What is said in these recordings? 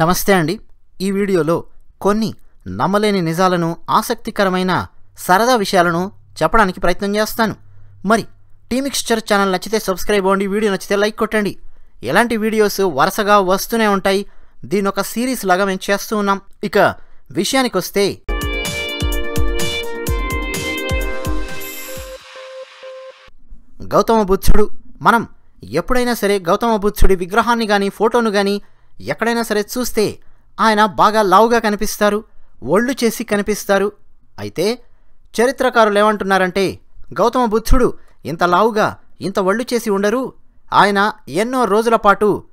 నమస్తే అండి. ఈ వీడియోలో కొన్ని నమ్మలేని నిజాలను ఆసక్తికరమైన సరదా విషయాలను చెప్పడానికి ప్రయత్నం చేస్తాను. మరి టీమిక్స్చర్ ఛానల్ నచ్చితే సబ్స్క్రైబ్ అవ్వండి వీడియో నచ్చితే లైక్ కొట్టండి. ఎలాంటి వీడియోస్ వరుసగా వస్తూనే ఉంటాయి. దీని ఒక సిరీస్ లాగా మేము చేస్తూ ఉన్నాం. ఇక విషయానికి వస్తే గౌతమ బుద్ధుడు. మనం ఎప్పుడైనా సరే గౌతమ బుద్ధుడి విగ్రహాన్ని కానీ ఫోటోను కానీ ఎక్కడైనా సరే చూస్తే ఆయన బాగా లావుగా కనిపిస్తారు ఒళ్ళు చేసి కనిపిస్తారు. అయితే చరిత్రకారులు ఏమంటున్నారంటే గౌతమ బుద్ధుడు ఇంత లావుగా ఇంత ఒళ్ళు చేసి ఉండరు. ఆయన ఎన్నో రోజుల పాటు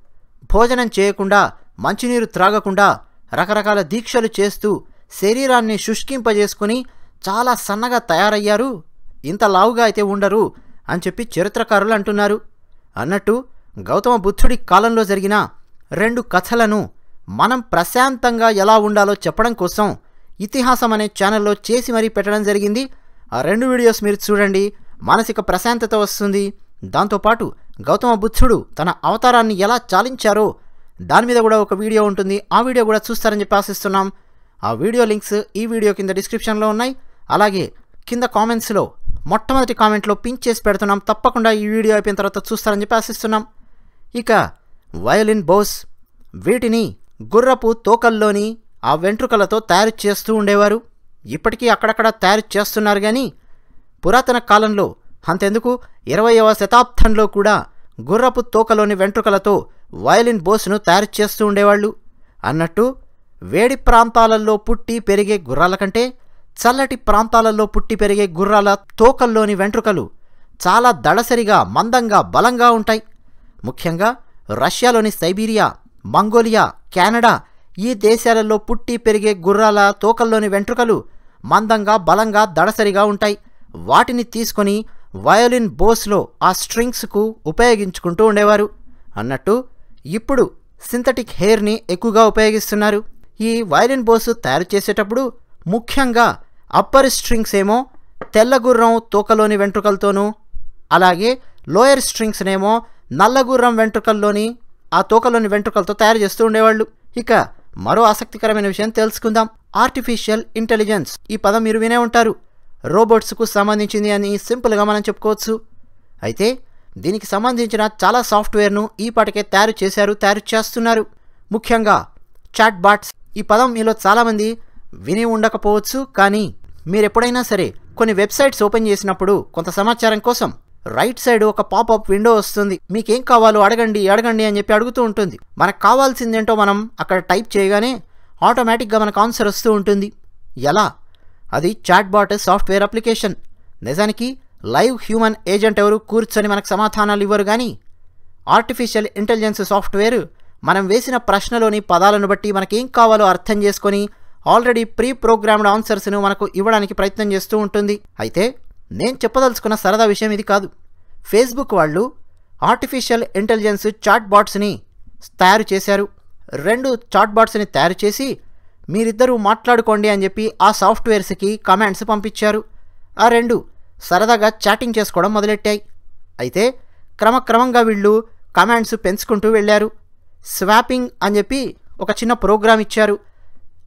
భోజనం చేయకుండా మంచినీరు త్రాగకుండా రకరకాల దీక్షలు చేస్తూ శరీరాన్ని శుష్కింపజేసుకుని చాలా సన్నగా తయారయ్యారు. ఇంత లావుగా అయితే ఉండరు అని చెప్పి చరిత్రకారులు అంటున్నారు. అన్నట్టు గౌతమ బుద్ధుడి కాలంలో జరిగిన రెండు కథలను మనం ప్రశాంతంగా ఎలా ఉండాలో చెప్పడం కోసం ఇతిహాసం అనే ఛానల్లో చేసి మరీ పెట్టడం జరిగింది. ఆ రెండు వీడియోస్ మీరు చూడండి. మానసిక ప్రశాంతత వస్తుంది. దాంతోపాటు గౌతమ బుద్ధుడు తన అవతారాన్ని ఎలా చాలించారో దాని మీద కూడా ఒక వీడియో ఉంటుంది. ఆ వీడియో కూడా చూస్తారని చెప్పి ఆశిస్తున్నాం. ఆ వీడియో లింక్స్ ఈ వీడియో కింద డిస్క్రిప్షన్లో ఉన్నాయి. అలాగే కింద కామెంట్స్లో మొట్టమొదటి కామెంట్లో పిన్ చేసి పెడుతున్నాం. తప్పకుండా ఈ వీడియో అయిపోయిన తర్వాత చూస్తారని చెప్పి ఆశిస్తున్నాం. ఇక వయలిన్ బోస్ వీటిని గుర్రపు తోకల్లోని ఆ వెంట్రుకలతో తయారు చేస్తూ ఉండేవారు. ఇప్పటికీ అక్కడక్కడ తయారు చేస్తున్నారు కానీ పురాతన కాలంలో అంతెందుకు? ఇరవయవ శతాబ్దంలో కూడా గుర్రపు తోకలోని వెంట్రుకలతో వయలిన్ బోస్ను తయారు చేస్తూ ఉండేవాళ్ళు. అన్నట్టు వేడి ప్రాంతాలలో పుట్టి పెరిగే గుర్రాల కంటే చల్లటి ప్రాంతాలలో పుట్టి పెరిగే గుర్రాల తోకల్లోని వెంట్రుకలు చాలా దడసరిగా మందంగా బలంగా ఉంటాయి. ముఖ్యంగా రష్యాలోని సైబీరియా మంగోలియా కెనడా ఈ దేశాలలో పుట్టి పెరిగే గుర్రాల తోకల్లోని వెంట్రుకలు మందంగా బలంగా దడసరిగా ఉంటాయి. వాటిని తీసుకొని వయోలిన్ బోస్లో ఆ స్ట్రింగ్స్కు ఉపయోగించుకుంటూ ఉండేవారు. అన్నట్టు ఇప్పుడు సింథటిక్ హెయిర్ని ఎక్కువగా ఉపయోగిస్తున్నారు. ఈ వయలిన్ బోసు తయారు చేసేటప్పుడు ముఖ్యంగా అప్పర్ స్ట్రింగ్స్ ఏమో తెల్లగుర్రం తోకలోని వెంట్రుకలతోనూ అలాగే లోయర్ స్ట్రింగ్స్నేమో నల్లగుర్రం వెంట్రుకల్లోని ఆ తోకలోని వెంట్రుకలతో తయారు చేస్తూ ఉండేవాళ్ళు. ఇక మరో ఆసక్తికరమైన విషయం తెలుసుకుందాం. ఆర్టిఫిషియల్ ఇంటెలిజెన్స్ ఈ పదం మీరు వినే ఉంటారు. రోబోట్స్కు సంబంధించింది అని సింపుల్గా మనం చెప్పుకోవచ్చు. అయితే దీనికి సంబంధించిన చాలా సాఫ్ట్వేర్ను ఈ పాటికే తయారు చేశారు తయారు చేస్తున్నారు. ముఖ్యంగా చాట్ బాట్స్ ఈ పదం మీలో చాలామంది విని ఉండకపోవచ్చు కానీ మీరు ఎప్పుడైనా సరే కొన్ని వెబ్సైట్స్ ఓపెన్ చేసినప్పుడు కొంత సమాచారం కోసం రైట్ సైడ్ ఒక పాపప్ విండో వస్తుంది. మీకేం కావాలో అడగండి అడగండి అని చెప్పి అడుగుతూ ఉంటుంది. మనకు కావాల్సిందేంటో మనం అక్కడ టైప్ చేయగానే ఆటోమేటిక్గా మనకు ఆన్సర్ వస్తూ ఉంటుంది. ఎలా? అది చాట్బాట్ సాఫ్ట్వేర్ అప్లికేషన్. నిజానికి లైవ్ హ్యూమన్ ఏజెంట్ ఎవరు కూర్చొని మనకు సమాధానాలు ఇవ్వరు కానీ ఆర్టిఫిషియల్ ఇంటెలిజెన్స్ సాఫ్ట్వేర్ మనం వేసిన ప్రశ్నలోని పదాలను బట్టి మనకేం కావాలో అర్థం చేసుకొని ఆల్రెడీ ప్రీ ప్రోగ్రామ్డ్ ఆన్సర్స్ను మనకు ఇవ్వడానికి ప్రయత్నం చేస్తూ ఉంటుంది. అయితే నేను చెప్పదలుచుకున్న సరదా విషయం ఇది కాదు. ఫేస్బుక్ వాళ్ళు ఆర్టిఫిషియల్ ఇంటెలిజెన్స్ చాట్ బాట్స్ని తయారు చేశారు. రెండు చాట్ బాట్స్ని తయారు చేసి మీరిద్దరూ మాట్లాడుకోండి అని చెప్పి ఆ సాఫ్ట్వేర్స్కి కమాండ్స్ పంపించారు. ఆ రెండు సరదాగా చాటింగ్ చేసుకోవడం మొదలెట్టాయి. అయితే క్రమక్రమంగా వీళ్ళు కమాండ్స్ పెంచుకుంటూ వెళ్ళారు. స్వాపింగ్ అని చెప్పి ఒక చిన్న ప్రోగ్రామ్ ఇచ్చారు.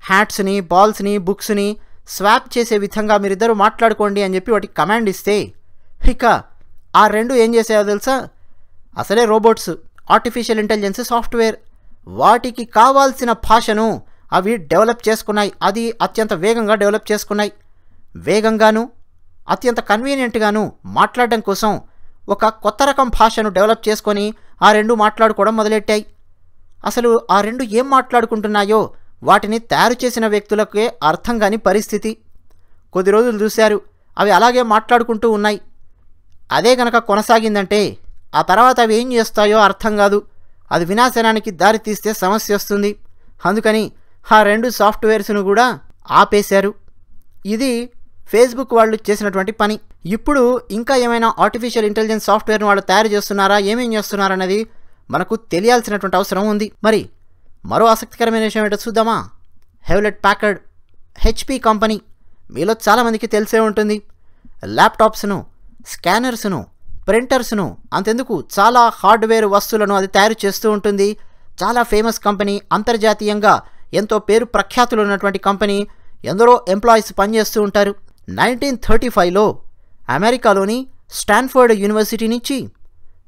హ్యాట్స్ని బాల్స్ని బుక్స్ని స్వాప్ చేసే విధంగా మీరిద్దరూ మాట్లాడుకోండి అని చెప్పి వాటికి కమాండ్ ఇస్తే ఇక ఆ రెండు ఏం చేసాయో తెలుసా? అసలే రోబోట్స్ ఆర్టిఫిషియల్ ఇంటెలిజెన్స్ సాఫ్ట్వేర్. వాటికి కావాల్సిన భాషను అవి డెవలప్ చేసుకున్నాయి. అది అత్యంత వేగంగా డెవలప్ చేసుకున్నాయి. వేగంగాను అత్యంత కన్వీనియంట్గాను మాట్లాడడం కోసం ఒక కొత్త రకం భాషను డెవలప్ చేసుకొని ఆ రెండు మాట్లాడుకోవడం మొదలెట్టాయి. అసలు ఆ రెండు ఏం మాట్లాడుకుంటున్నాయో వాటిని తయారు చేసిన వ్యక్తులకే అర్థం కాని పరిస్థితి. కొద్ది రోజులు చూశారు. అవి అలాగే మాట్లాడుకుంటూ ఉన్నాయి. అదే గనక కొనసాగిందంటే ఆ తర్వాత అవి ఏం చేస్తాయో అర్థం కాదు. అది వినాశనానికి దారి తీస్తే సమస్య వస్తుంది. అందుకని ఆ రెండు సాఫ్ట్వేర్స్ను కూడా ఆపేశారు. ఇది ఫేస్బుక్ వాళ్ళు చేసినటువంటి పని. ఇప్పుడు ఇంకా ఏమైనా ఆర్టిఫిషియల్ ఇంటెలిజెన్స్ సాఫ్ట్వేర్ను వాళ్ళు తయారు చేస్తున్నారా? ఏమేం చేస్తున్నారన్నది మనకు తెలియాల్సినటువంటి అవసరం ఉంది. మరి మరో ఆసక్తికరమైన విషయం ఏంటో చూద్దామా? హెవ్లెట్ ప్యాకర్డ్ హెచ్పి కంపెనీ మీలో చాలామందికి తెలిసే ఉంటుంది. ల్యాప్టాప్స్ను స్కానర్స్ను ప్రింటర్స్ను అంతెందుకు? చాలా హార్డ్వేర్ వస్తువులను అది తయారు చేస్తూ ఉంటుంది. చాలా ఫేమస్ కంపెనీ అంతర్జాతీయంగా ఎంతో పేరు ప్రఖ్యాతులు ఉన్నటువంటి కంపెనీ ఎందరో ఎంప్లాయీస్ పనిచేస్తూ ఉంటారు. నైన్టీన్ థర్టీ ఫైవ్లో అమెరికాలోని స్టాన్ఫర్డ్ యూనివర్సిటీ నుంచి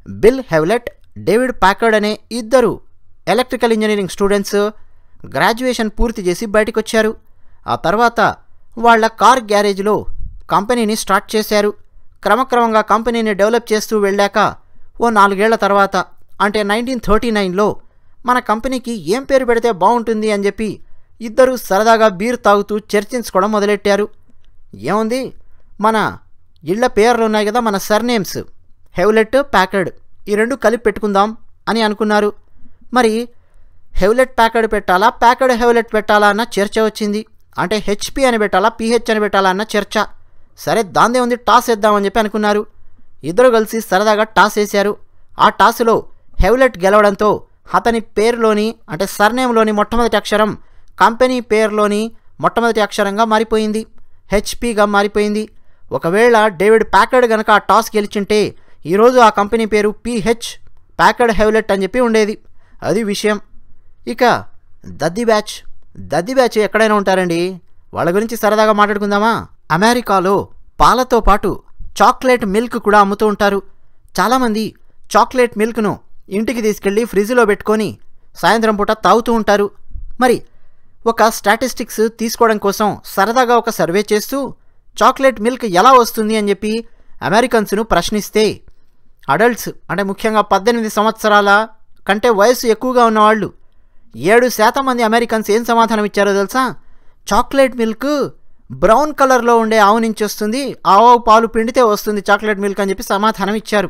బిల్ హెవ్లెట్ డేవిడ్ ప్యాకర్డ్ అనే ఇద్దరు ఎలక్ట్రికల్ ఇంజనీరింగ్ స్టూడెంట్స్ గ్రాడ్యుయేషన్ పూర్తి చేసి బయటకు వచ్చారు ఆ తర్వాత వాళ్ళ కార్ గ్యారేజ్లో కంపెనీని స్టార్ట్ చేశారు. క్రమక్రమంగా కంపెనీని డెవలప్ చేస్తూ వెళ్ళాక ఓ నాలుగేళ్ళ తర్వాత అంటే నైన్టీన్ థర్టీ నైన్లో మన కంపెనీకి ఏం పేరు పెడితే బాగుంటుంది అని చెప్పి ఇద్దరు సరదాగా బీర్ తాగుతూ చర్చించుకోవడం మొదలెట్టారు. ఏముంది? మన ఇళ్ళ పేర్లు ఉన్నాయి కదా మన సర్నేమ్స్. హెవ్లెట్ ప్యాకర్డ్ ఈ రెండు కలిపి పెట్టుకుందాం అని అనుకున్నారు. మరి హెవ్లెట్ ప్యాకెడ్ పెట్టాలా? ప్యాకెడ్ హెవ్లెట్ పెట్టాలా అన్న చర్చ వచ్చింది. అంటే హెచ్పి అని పెట్టాలా? పిహెచ్ అని పెట్టాలా అన్న చర్చ. సరే దాందే ఉంది టాస్ వేద్దామని చెప్పి అనుకున్నారు. ఇద్దరు కలిసి సరదాగా టాస్ వేశారు. ఆ టాస్లో హెవ్లెట్ గెలవడంతో అతని పేరులోని అంటే సర్నేమ్లోని మొట్టమొదటి అక్షరం కంపెనీ పేరులోని మొట్టమొదటి అక్షరంగా మారిపోయింది. హెచ్పిగా మారిపోయింది. ఒకవేళ డేవిడ్ ప్యాకర్డ్ గనక ఆ టాస్ గెలిచింటే ఈరోజు ఆ కంపెనీ పేరు పిహెచ్ ప్యాకర్డ్ హెవ్లెట్ అని చెప్పి ఉండేది. అది విషయం. ఇక దద్ది బ్యాచ్. దద్ది బ్యాచ్ ఎక్కడైనా ఉంటారండి? వాళ్ళ గురించి సరదాగా మాట్లాడుకుందామా? అమెరికాలో పాలతో పాటు చాక్లెట్ మిల్క్ కూడా అమ్ముతూ ఉంటారు. చాలామంది చాక్లెట్ మిల్క్ను ఇంటికి తీసుకెళ్ళి ఫ్రిడ్జ్లో పెట్టుకొని సాయంత్రం పూట తాగుతూ ఉంటారు. మరి ఒక స్టాటిస్టిక్స్ తీసుకోవడం కోసం సరదాగా ఒక సర్వే చేస్తూ చాక్లెట్ మిల్క్ ఎలా వస్తుంది అని చెప్పి అమెరికన్స్ను ప్రశ్నిస్తే అడల్ట్స్ అంటే ముఖ్యంగా పద్దెనిమిది సంవత్సరాల కంటే వయసు ఎక్కువగా ఉన్నవాళ్ళు. ఏడు శాతం మంది అమెరికన్స్ ఏం సమాధానం ఇచ్చారో తెలుసా? చాక్లెట్ మిల్క్ బ్రౌన్ కలర్లో ఉండే ఆవు నుంచి వస్తుంది. ఆవు పాలు పిండితే వస్తుంది చాక్లెట్ మిల్క్ అని చెప్పి సమాధానం ఇచ్చారు.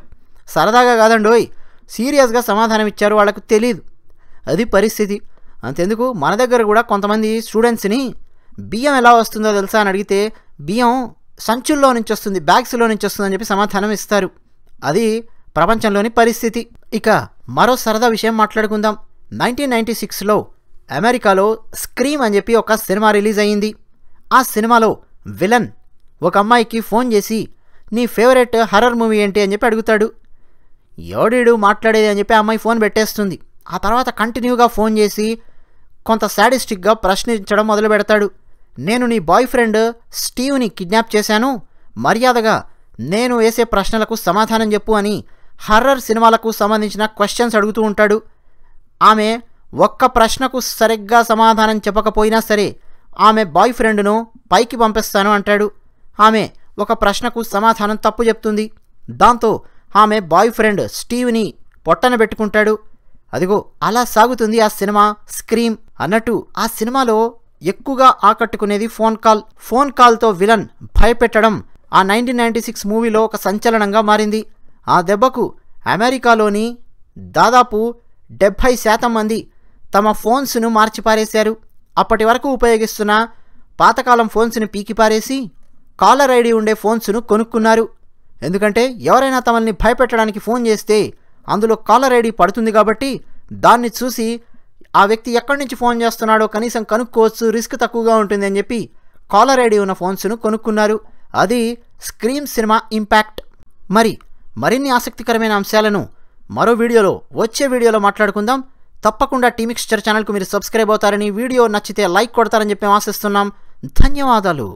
సరదాగా కాదండోయ్ సీరియస్గా సమాధానం ఇచ్చారు వాళ్ళకు తెలియదు అది పరిస్థితి. అంతెందుకు? మన దగ్గర కూడా కొంతమంది స్టూడెంట్స్ని బియ్యం ఎలా వస్తుందో తెలుసా అని అడిగితే బియ్యం సంచుల్లో నుంచి వస్తుంది బ్యాగ్స్లో నుంచి వస్తుందని చెప్పి సమాధానం ఇస్తారు. అది ప్రపంచంలోని పరిస్థితి. ఇక మరో సరదా విషయం మాట్లాడుకుందాం. నైన్టీన్ నైంటీ సిక్స్లో అమెరికాలో స్క్రీమ్ అని చెప్పి ఒక సినిమా రిలీజ్ అయ్యింది. ఆ సినిమాలో విలన్ ఒక అమ్మాయికి ఫోన్ చేసి నీ ఫేవరెట్ హర్రర్ మూవీ ఏంటి? అని చెప్పి అడుగుతాడు. ఎవడీడు మాట్లాడేది? అని చెప్పి అమ్మాయి ఫోన్ పెట్టేస్తుంది. ఆ తర్వాత కంటిన్యూగా ఫోన్ చేసి కొంత సాడిస్టిక్గా ప్రశ్నించడం మొదలు పెడతాడు. నేను నీ బాయ్ ఫ్రెండ్ స్టీవ్ని కిడ్నాప్ చేశాను. మర్యాదగా నేను వేసే ప్రశ్నలకు సమాధానం చెప్పు అని హర్రర్ సినిమాలకు సంబంధించిన క్వశ్చన్స్ అడుగుతూ ఉంటాడు. ఆమె ఒక్క ప్రశ్నకు సరిగ్గా సమాధానం చెప్పకపోయినా సరే ఆమె బాయ్ ఫ్రెండ్ను పైకి పంపిస్తాను అంటాడు. ఆమె ఒక ప్రశ్నకు సమాధానం తప్పు చెప్తుంది. దాంతో ఆమె బాయ్ ఫ్రెండ్ స్టీవ్ని పొట్టన పెట్టుకుంటాడు. అదిగో అలా సాగుతుంది ఆ సినిమా స్క్రీమ్ అన్నట్టు ఆ సినిమాలో ఎక్కువగా ఆకట్టుకునేది ఫోన్ కాల్. ఫోన్ కాల్తో విలన్ భయపెట్టడం ఆ నైన్టీన్ నైన్టీ సిక్స్ మూవీలో ఒక సంచలనంగా మారింది. ఆ దెబ్బకు అమెరికాలోని దాదాపు డెబ్భై శాతం మంది తమ ఫోన్స్ను మార్చిపారేశారు. అప్పటి వరకు ఉపయోగిస్తున్న పాతకాలం ఫోన్స్ని పీకిపారేసి కాలర్ ఐడి ఉండే ఫోన్స్ను కొనుక్కున్నారు. ఎందుకంటే ఎవరైనా తమల్ని భయపెట్టడానికి ఫోన్ చేస్తే అందులో కాలర్ ఐడి పడుతుంది కాబట్టి దాన్ని చూసి ఆ వ్యక్తి ఎక్కడి నుంచి ఫోన్ చేస్తున్నాడో కనీసం కనుక్కోవచ్చు రిస్క్ తక్కువగా ఉంటుంది అని చెప్పి కాలర్ ఐడి ఉన్న ఫోన్స్ను కొనుక్కున్నారు. అది స్క్రీమ్ సినిమా ఇంపాక్ట్. మరి మరిన్ని ఆసక్తికరమైన అంశాలను మరో వీడియోలో వచ్చే వీడియోలో మాట్లాడుకుందాం. తప్పకుండా టీమిక్స్చర్ ఛానల్కు మీరు సబ్స్క్రైబ్ అవుతారని వీడియో నచ్చితే లైక్ కొడతారని చెప్పి ఆశిస్తున్నాం. ధన్యవాదాలు.